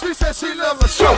She said she loves a show,